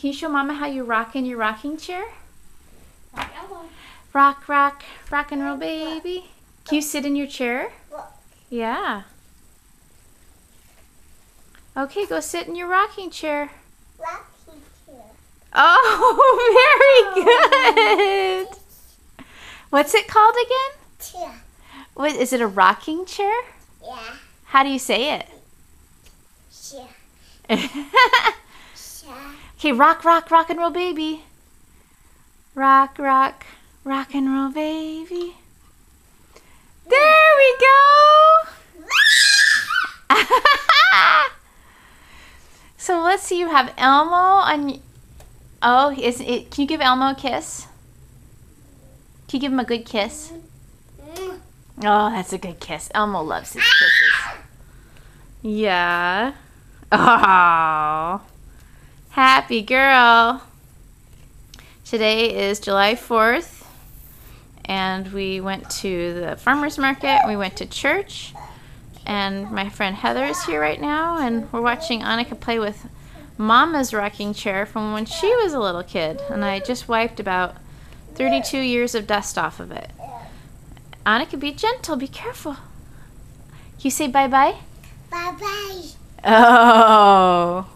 can you show Mama how you rock in your rocking chair? Rock elbow. Rock, rock, rock and roll, baby. Can you sit in your chair? Yeah. Okay, go sit in your rocking chair. Rocking chair. Oh, very oh, good. What's it called again? Chair. What is it? A rocking chair? Yeah. How do you say it? Chair. Chair. okay, rock, rock, rock and roll, baby. Rock, rock, rock and roll, baby. There we go. so let's see. You have Elmo on. Oh, is it? Can you give Elmo a kiss? Can you give him a good kiss? Oh, that's a good kiss. Elmo loves his kisses. Yeah. Oh. Happy girl. Today is July 4th, and we went to the farmer's market, we went to church, and my friend Heather is here right now, and we're watching Annika play with Mama's rocking chair from when she was a little kid, and I just wiped about 32 years of dust off of it. Annika, be gentle, be careful. Can you say bye bye? Bye bye. Oh.